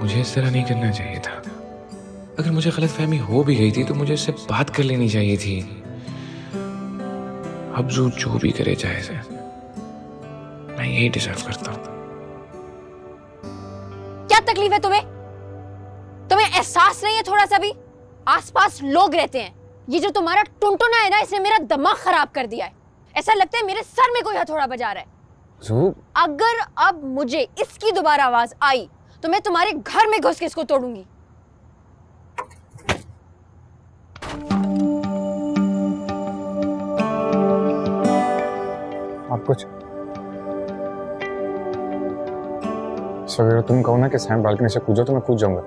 मुझे इस तरह नहीं करना चाहिए था। अगर मुझे गलत फहमी हो भी गई थी तो मुझे इससे बात कर लेनी चाहिए थी। अब जो जो भी करे चाहे से। मैं यही डिजर्व करता हूँ। क्या तकलीफ़ है तुम्हें? तुम्हें एहसास नहीं है थोड़ा सा भी? आसपास लोग रहते हैं। ये जो तुम्हारा टुनटुना है ना इसने मेरा दिमाग खराब कर दिया है। ऐसा लगता है मेरे सर में कोई हथौड़ा बजा रहा है। अगर अब मुझे इसकी दोबारा आवाज़ आई तो मैं तुम्हारे घर में घुस के इसको तोड़ूँगी। आप कुछ। अगर तुम कहो ना कि सैम बालकनी से कूदो तो मैं कूद जाऊँगा।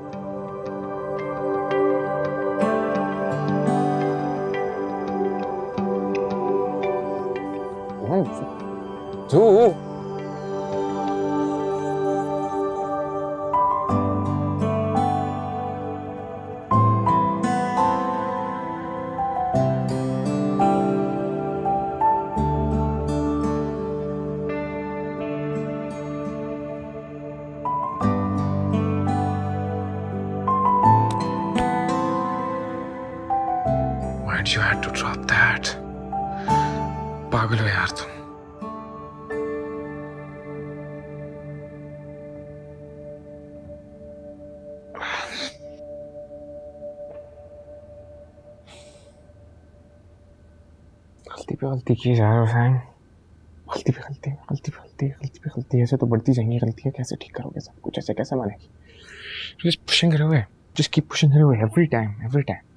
तू you had to drop that? पागल हो यार तुम। गलती पे गलती की जा रहे हो गलती पे गलती गलती पे गलती गलती पे गलती ऐसे तो बढ़ती जाएँगी गलतियाँ। कैसे ठीक करोगे सब कुछ? ऐसे कैसे मानेगी? Just pushing away just keep pushing away every time every time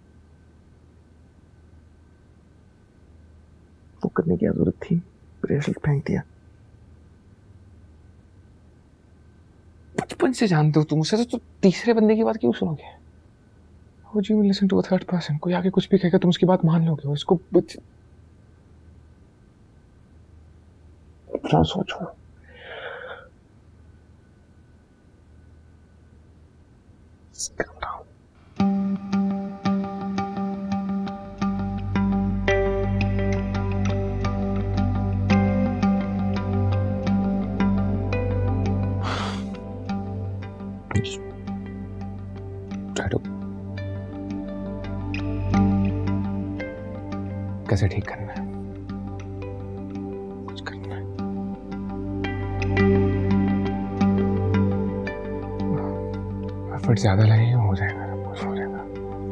वो करने की ज़रूरत थी। ब्रेसलेट फेंक दिया बचपन से जानते हो तुम उसे तो, तो तीसरे बंदे की बात क्यों सुनोगे? वो जी will listen to a third person कोई आगे कुछ भी कहेगा तुम उसकी बात मान लोगे। उसको बच... इतना सोचो। Calm Just try to कैसे ठीक करना है? कुछ करना है। एफर्ट ज़्यादा लगेगा